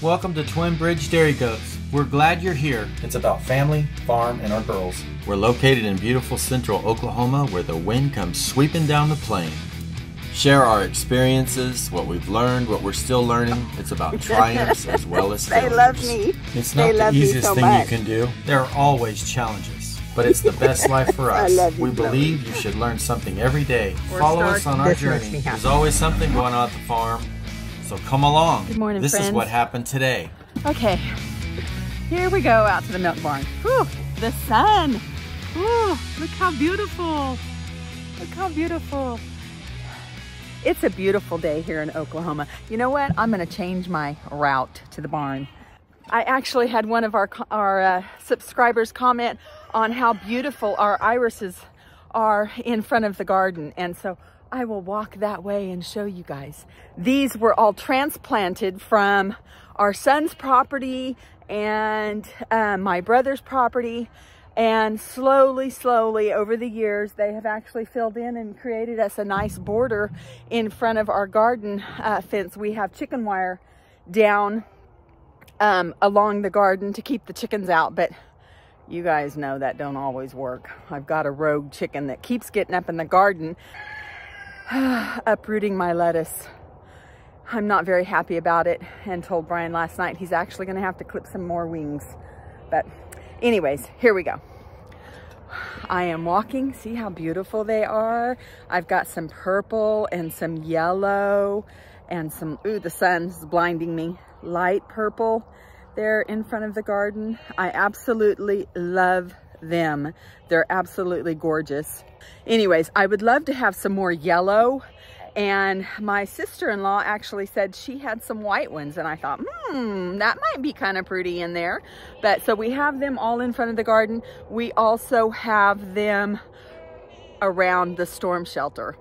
Welcome to Twin Bridge Dairy Goats. We're glad you're here. It's about family, farm, and our girls. We're located in beautiful central Oklahoma where the wind comes sweeping down the plain. Share our experiences, what we've learned, what we're still learning. It's about triumphs as well as failures. They failures. love me. It's They not the easiest so thing much. you can do. There are always challenges, but it's the best life for I us. love you, we Chloe. believe you should learn something every day. Or Follow us on our journey. There's always something going on at the farm. So come along. Good morning, This is what happened today. Okay, here we go out to the milk barn. Whew, the sun. Whew, look how beautiful. Look how beautiful. It's a beautiful day here in Oklahoma. You know what? I'm going to change my route to the barn. I actually had one of our our uh, subscribers comment on how beautiful our irises are in front of the garden, and so I will walk that way and show you guys. These were all transplanted from our son's property and uh, my brother's property, and slowly, slowly over the years, they have actually filled in and created us a nice border in front of our garden uh, fence. We have chicken wire down um, along the garden to keep the chickens out, but you guys know that don't always work. I've got a rogue chicken that keeps getting up in the garden, uprooting my lettuce. I'm not very happy about it and told Brian last night he's actually gonna have to clip some more wings. But anyways, here we go. I am walking, see how beautiful they are? I've got some purple and some yellow and some, ooh, the sun's blinding me, light purple there in front of the garden. I absolutely love them. They're absolutely gorgeous. Anyways, I would love to have some more yellow and my sister-in-law actually said she had some white ones and I thought, hmm, that might be kind of pretty in there. But so we have them all in front of the garden. We also have them around the storm shelter,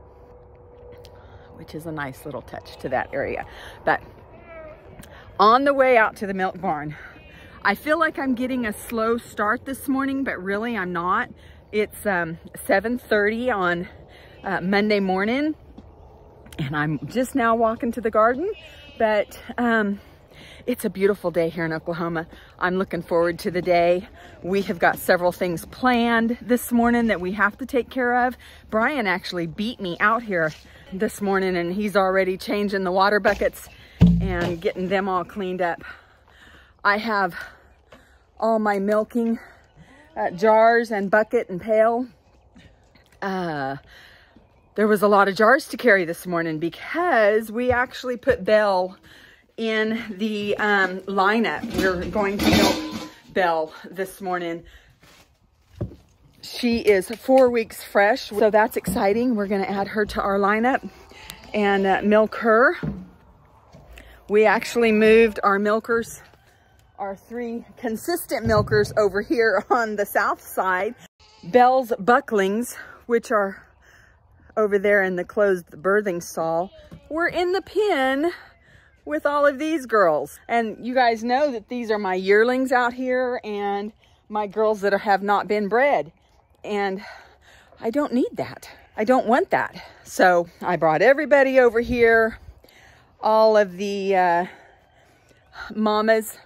which is a nice little touch to that area. But on the way out to the milk barn, I feel like I'm getting a slow start this morning, but really I'm not. It's um, 7.30 on uh, Monday morning and I'm just now walking to the garden, but um, it's a beautiful day here in Oklahoma. I'm looking forward to the day. We have got several things planned this morning that we have to take care of. Brian actually beat me out here this morning and he's already changing the water buckets and getting them all cleaned up. I have all my milking uh, jars and bucket and pail. Uh, there was a lot of jars to carry this morning because we actually put Belle in the um, lineup. We're going to milk Belle this morning. She is four weeks fresh, so that's exciting. We're going to add her to our lineup and uh, milk her. We actually moved our milkers, our three consistent milkers over here on the south side. Belle's bucklings, which are over there in the closed birthing stall, we're in the pen with all of these girls. And you guys know that these are my yearlings out here and my girls that are, have not been bred. And I don't need that. I don't want that. So I brought everybody over here, all of the uh, mamas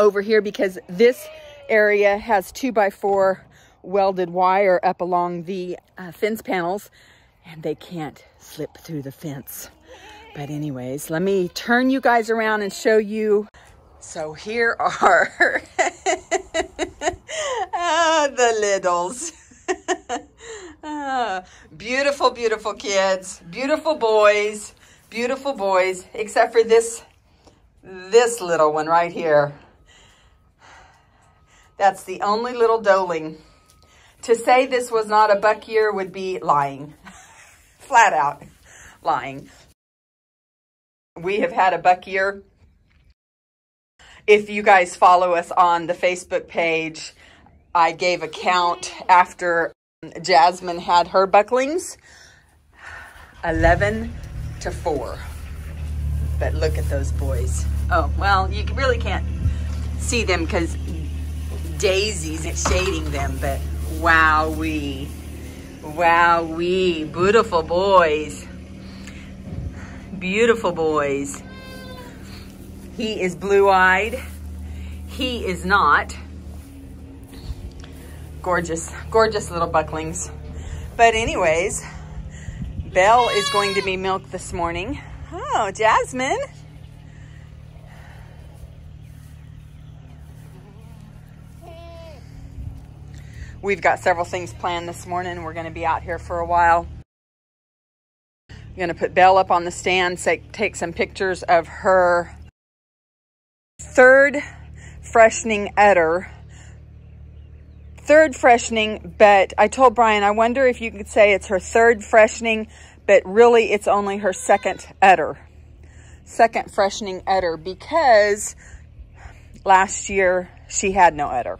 over here because this area has two by four welded wire up along the uh, fence panels and they can't slip through the fence. But anyways, let me turn you guys around and show you. So here are ah, the littles. Ah, beautiful, beautiful kids, beautiful boys, beautiful boys, except for this, this little one right here. That's the only little doeling. To say this was not a buck year would be lying. Flat out lying. We have had a buck year. If you guys follow us on the Facebook page, I gave a count after Jasmine had her bucklings. 11 to 4. But look at those boys. Oh, well, you really can't see them because Daisy's shading them, but wowee. Wowee. Beautiful boys. Beautiful boys. He is blue-eyed. He is not. Gorgeous, gorgeous little bucklings. But anyways, Belle is going to be milked this morning. Oh, Jasmine. We've got several things planned this morning. We're going to be out here for a while. I'm going to put Belle up on the stand, say, take some pictures of her third freshening udder. Third freshening, but I told Brian, I wonder if you could say it's her third freshening, but really it's only her second udder. Second freshening udder because last year she had no udder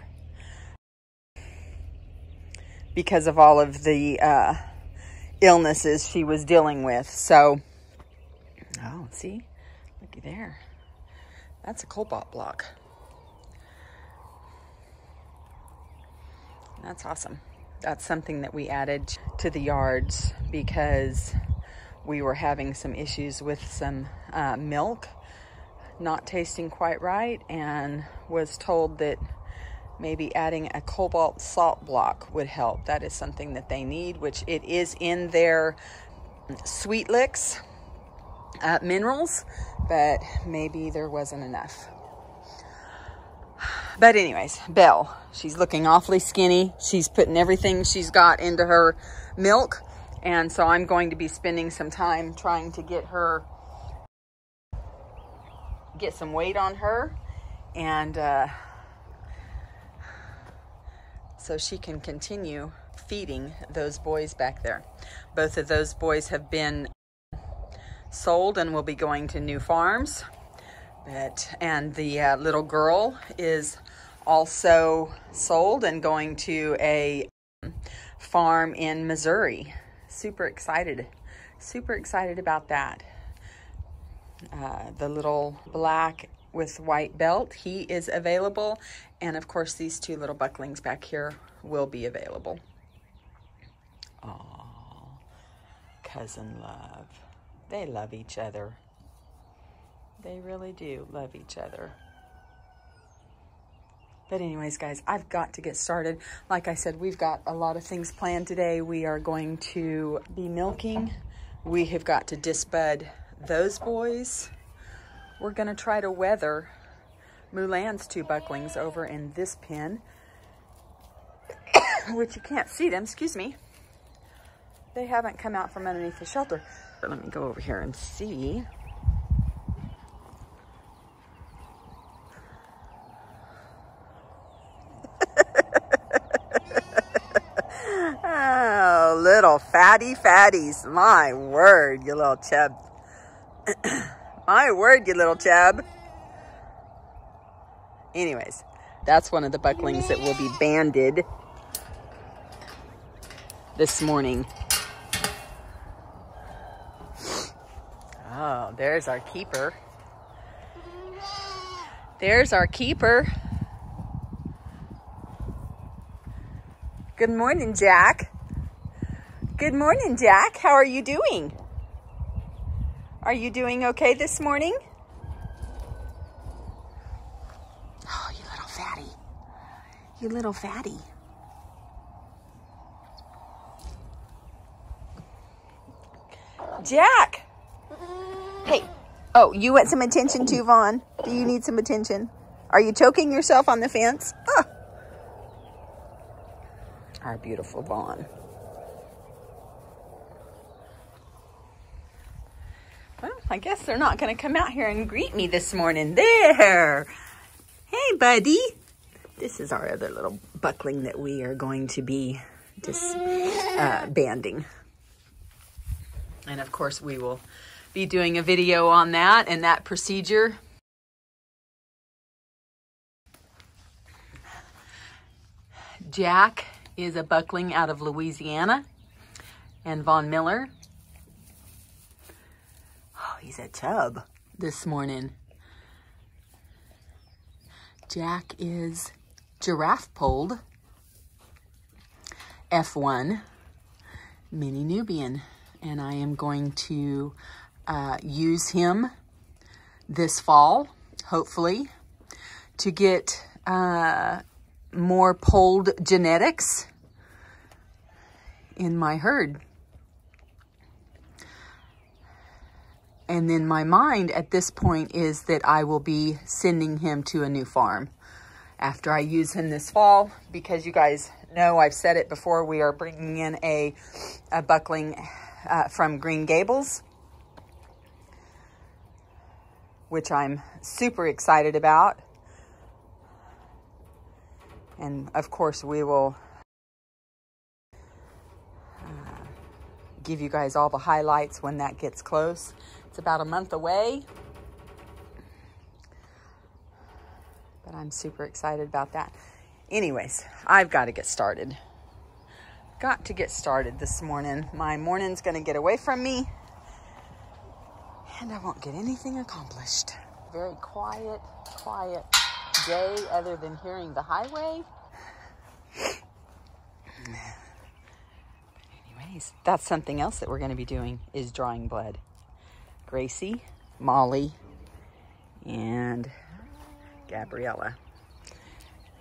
because of all of the uh, illnesses she was dealing with. So, oh, see, looky there. That's a cobalt block. That's awesome. That's something that we added to the yards because we were having some issues with some uh, milk not tasting quite right and was told that maybe adding a cobalt salt block would help. That is something that they need, which it is in their Sweetlix uh, minerals, but maybe there wasn't enough. But anyways, Belle, she's looking awfully skinny. She's putting everything she's got into her milk. And so I'm going to be spending some time trying to get her, get some weight on her. And uh, so she can continue feeding those boys back there. Both of those boys have been sold and will be going to new farms. But, and the uh, little girl is also sold and going to a farm in Missouri. Super excited. Super excited about that. Uh, the little black with white belt, he is available. And of course, these two little bucklings back here will be available. Oh, cousin love. They love each other. They really do love each other. But anyways, guys, I've got to get started. Like I said, we've got a lot of things planned today. We are going to be milking. We have got to disbud those boys. We're going to try to wether Mulan's two bucklings over in this pen, which you can't see them, excuse me. They haven't come out from underneath the shelter. But let me go over here and see. oh, little fatty fatties. My word, you little chub. My word, you little chub. Anyways, that's one of the bucklings that will be banded this morning. Oh, there's our keeper. There's our keeper. Good morning, Jack. Good morning, Jack. How are you doing? Are you doing okay this morning? Oh, you little fatty. You little fatty. Jack! Hey, oh, you want some attention too, Vaughn? Do you need some attention? Are you choking yourself on the fence? Ah. Our beautiful Vaughn. Well, I guess they're not going to come out here and greet me this morning. There! Hey, buddy! This is our other little buckling that we are going to be just uh, banding. And of course, we will be doing a video on that and that procedure. Jack is a buckling out of Louisiana and Von Miller. Oh, he's a tub this morning. Jack is giraffe polled F1 mini Nubian and I am going to uh, use him this fall. hopefully, to get uh, more polled genetics in my herd. And then my mind at this point is that I will be sending him to a new farm after I use him this fall because you guys know I've said it before. We are bringing in a, a buckling uh, from Green Gables, which I'm super excited about. And of course, we will uh, give you guys all the highlights when that gets close. It's about a month away. But I'm super excited about that. Anyways, I've got to get started. Got to get started this morning. My morning's going to get away from me. And I won't get anything accomplished. Very quiet, quiet day other than hearing the highway. Anyways, that's something else that we're going to be doing is drawing blood. Gracie, Molly, and Gabriella.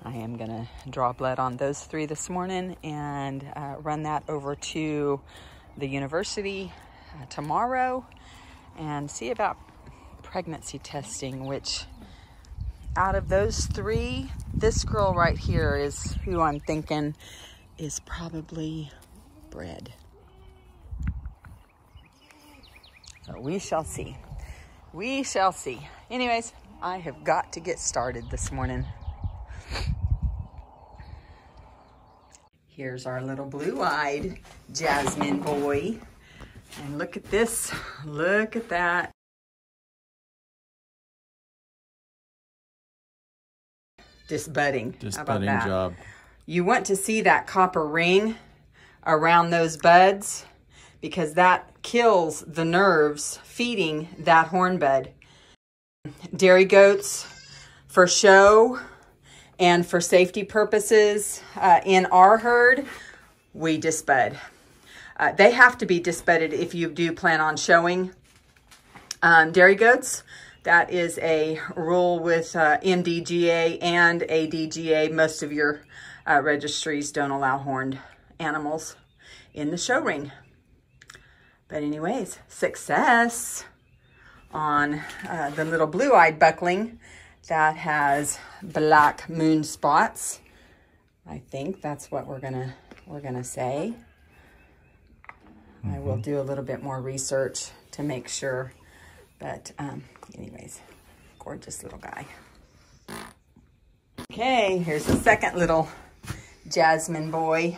I am going to draw blood on those three this morning and uh, run that over to the university uh, tomorrow and see about pregnancy testing, which out of those three, this girl right here is who I'm thinking is probably bred. So we shall see. We shall see. Anyways, I have got to get started this morning. Here's our little blue-eyed Jasmine boy. And look at this. Look at that. Disbudding. Just budding job. You want to see that copper ring around those buds because that kills the nerves feeding that horn bud. Dairy goats for show and for safety purposes uh, in our herd, we disbud. Uh, they have to be disbudded if you do plan on showing um, dairy goats. That is a rule with uh, MDGA and ADGA. Most of your uh, registries don't allow horned animals in the show ring. But anyways, success on uh, the little blue-eyed buckling that has black moon spots. I think that's what we're gonna we're gonna say. Mm -hmm. I will mm-hmm. do a little bit more research to make sure. But um, anyways, gorgeous little guy. Okay, here's the second little Jasmine boy.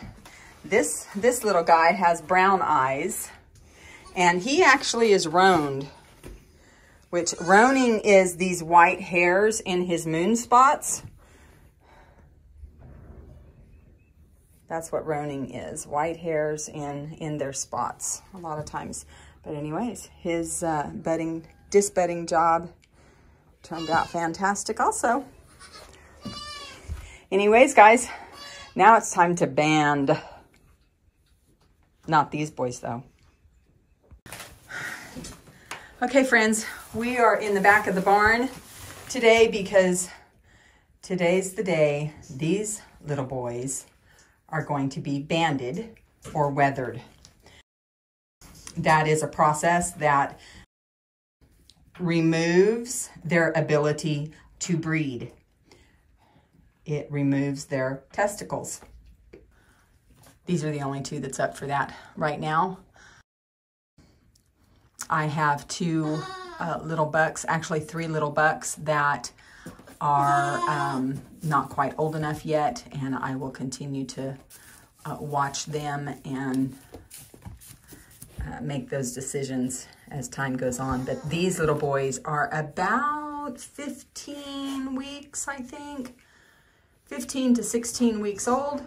This, this little guy has brown eyes and he actually is roaned, which roaning is these white hairs in his moon spots. That's what roaning is, white hairs in, in their spots a lot of times. But anyways, his uh, budding, disbudding job turned out fantastic also. Anyways, guys, now it's time to band. Not these boys, though. Okay, friends, we are in the back of the barn today because today's the day these little boys are going to be banded or wethered. That is a process that removes their ability to breed. It removes their testicles. These are the only two that's up for that right now. I have two uh, little bucks, actually three little bucks that are um, not quite old enough yet, and I will continue to uh, watch them and uh, make those decisions as time goes on. But these little boys are about 15 weeks, I think, 15 to 16 weeks old,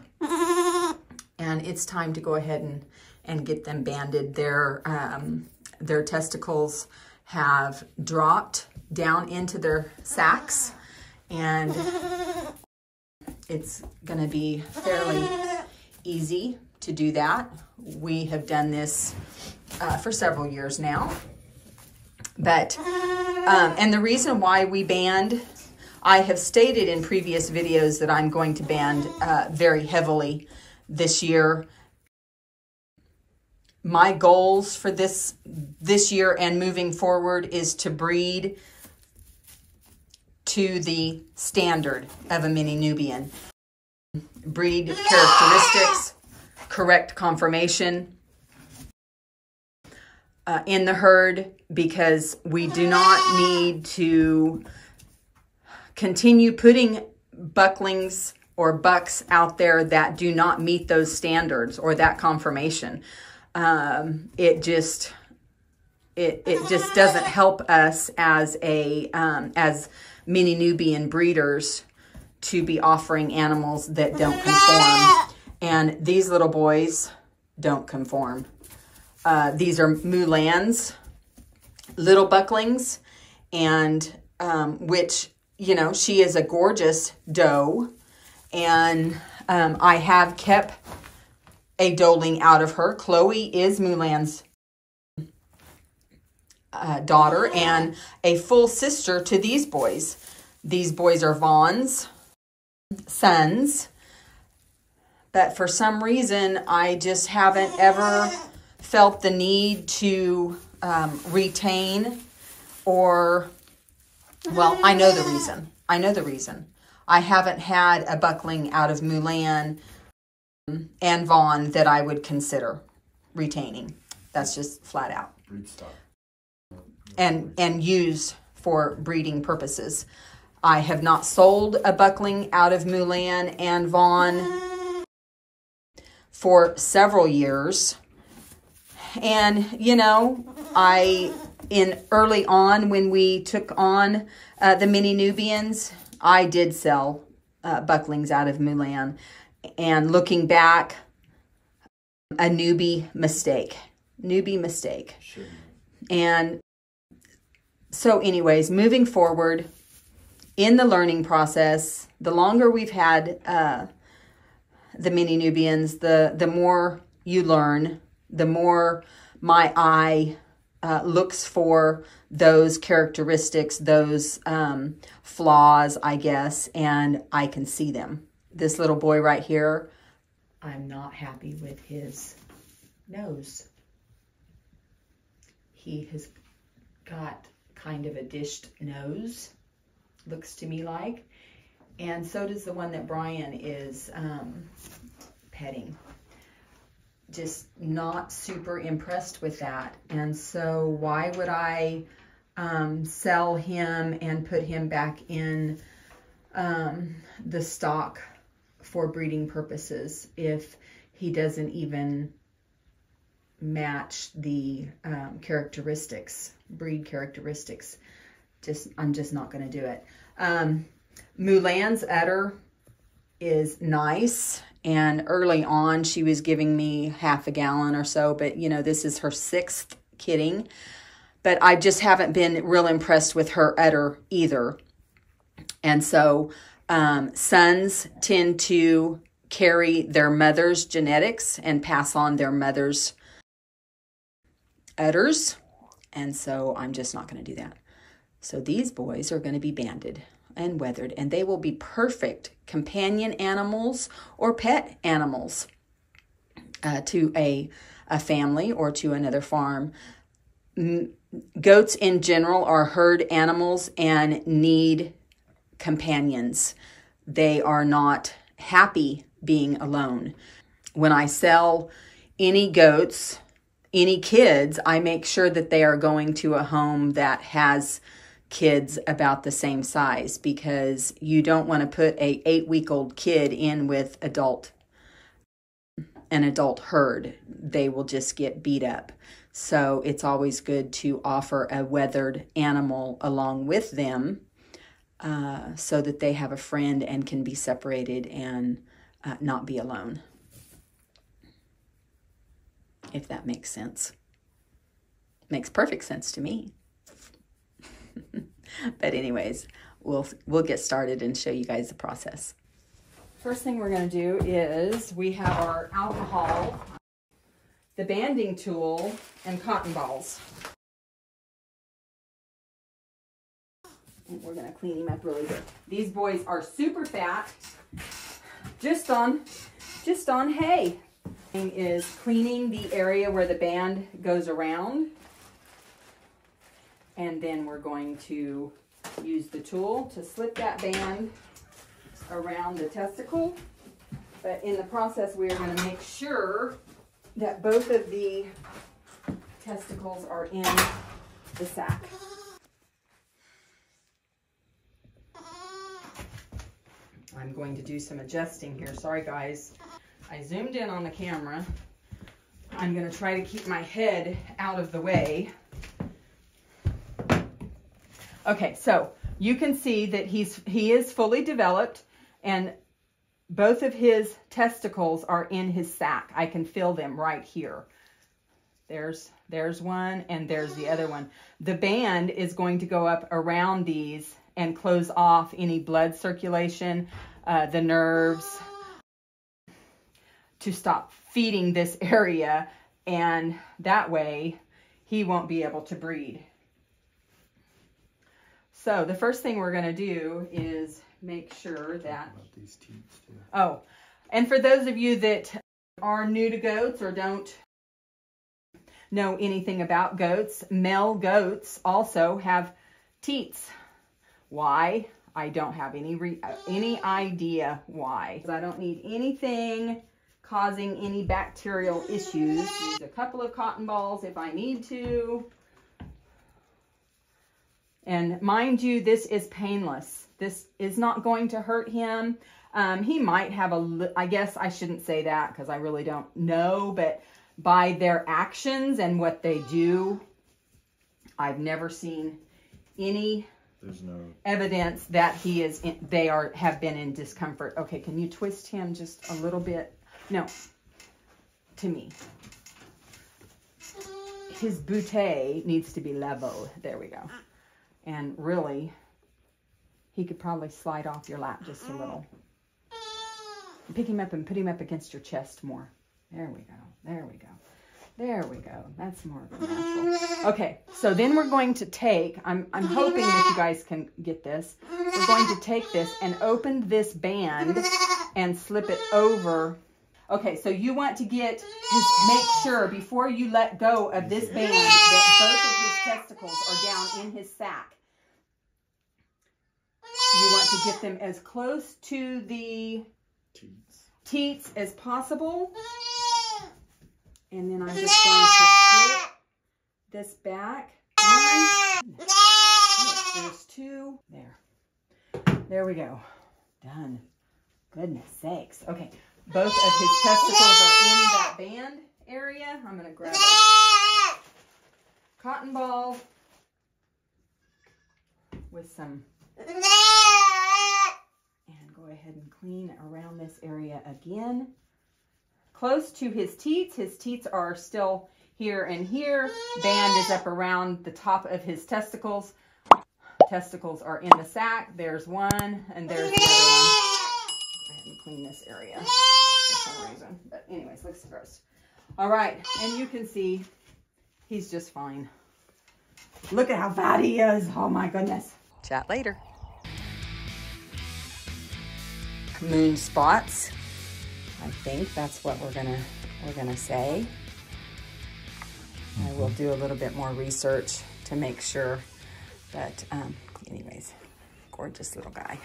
and it's time to go ahead and, and get them banded. They're um, their testicles have dropped down into their sacks and it's going to be fairly easy to do that. We have done this uh, for several years now But, um, and the reason why we band, I have stated in previous videos that I'm going to band uh, very heavily this year. My goals for this this year and moving forward is to breed to the standard of a mini Nubian. Breed characteristics, correct conformation uh, in the herd because we do not need to continue putting bucklings or bucks out there that do not meet those standards or that conformation. Um, it just it it just doesn't help us as a um, as mini Nubian breeders to be offering animals that don't conform. And these little boys don't conform. Uh, these are Mulans, little bucklings, and um, which, you know, she is a gorgeous doe. And um, I have kept a doeling out of her. Chloe is Mulan's uh, daughter and a full sister to these boys. These boys are Vaughn's sons. But for some reason, I just haven't ever felt the need to um, retain or, well, I know the reason. I know the reason. I haven't had a buckling out of Mulan and Vaughn that I would consider retaining. That's just flat out. And and use for breeding purposes. I have not sold a buckling out of Mulan and Vaughn for several years. And, you know, I, in early on when we took on uh, the mini Nubians, I did sell uh, bucklings out of Mulan. And looking back, a newbie mistake. Newbie mistake. Sure. And so, anyways, moving forward in the learning process, the longer we've had uh, the mini Nubians, the the more you learn, the more my eye uh, looks for those characteristics, those um, flaws, I guess, and I can see them. This little boy right here, I'm not happy with his nose. He has got kind of a dished nose, looks to me like. And so does the one that Brian is um, petting just not super impressed with that. And so why would I um, sell him and put him back in um, the stock for breeding purposes if he doesn't even match the um, characteristics, breed characteristics. Just I'm just not going to do it. Um, Mulan's udder is nice and early on, she was giving me half a gallon or so, but you know, this is her sixth kidding. But I just haven't been real impressed with her udder either. And so, um, sons tend to carry their mother's genetics and pass on their mother's udders. And so, I'm just not going to do that. So, these boys are going to be banded and wethered, and they will be perfect companion animals or pet animals uh, to a, a family or to another farm. Goats in general are herd animals and need companions. They are not happy being alone. When I sell any goats, any kids, I make sure that they are going to a home that has kids about the same size because you don't want to put a 8 week old kid in with adult an adult herd they will just get beat up so it's always good to offer a wethered animal along with them uh, so that they have a friend and can be separated and uh, not be alone if that makes sense makes perfect sense to me but anyways, we'll we'll get started and show you guys the process. First thing we're going to do is we have our alcohol, the banding tool, and cotton balls. And we're gonna clean him up really good. These boys are super fat, just on, just on hay. Is cleaning the area where the band goes around. And then we're going to use the tool to slip that band around the testicle. But in the process, we are going to make sure that both of the testicles are in the sack. I'm going to do some adjusting here. Sorry, guys. I zoomed in on the camera. I'm going to try to keep my head out of the way. Okay, so you can see that he's he is fully developed and both of his testicles are in his sac. I can feel them right here. There's there's one and there's the other one. The band is going to go up around these and close off any blood circulation, uh, the nerves, to stop feeding this area and that way he won't be able to breed. So the first thing we're going to do is make sure that... Oh, and for those of you that are new to goats or don't know anything about goats, male goats also have teats. Why? I don't have any re any idea why. I don't need anything causing any bacterial issues. Use a couple of cotton balls if I need to. And mind you, this is painless. This is not going to hurt him. Um, he might have a, I guess I shouldn't say that because I really don't know, but by their actions and what they do, I've never seen any There's no evidence that he is, in, they are, have been in discomfort. Okay, can you twist him just a little bit? No, to me. His bootay needs to be level. There we go. And really, he could probably slide off your lap just a little. Pick him up and put him up against your chest more. There we go. There we go. There we go. That's more of a natural. Okay, so then we're going to take, I'm, I'm hoping that you guys can get this. We're going to take this and open this band and slip it over. Okay, so you want to get, make sure before you let go of this band that both of his testicles are down in his sack you want to get them as close to the teats, teats as possible. And then I'm just going to flip this back. One, oh, there's two, there. There we go. Done. Goodness sakes. Okay, both of his testicles are in that band area. I'm going to grab a cotton ball with some and go ahead and clean around this area again. Close to his teats. His teats are still here and here. Band is up around the top of his testicles. Testicles are in the sack. There's one, and there's the other one. Go ahead and clean this area for some reason. But anyways, looks gross. All right, and you can see he's just fine. Look at how fat he is. Oh my goodness. Chat later moon spots. I think that's what we're gonna we're gonna say. I will do a little bit more research to make sure. But um, anyways, gorgeous little guy.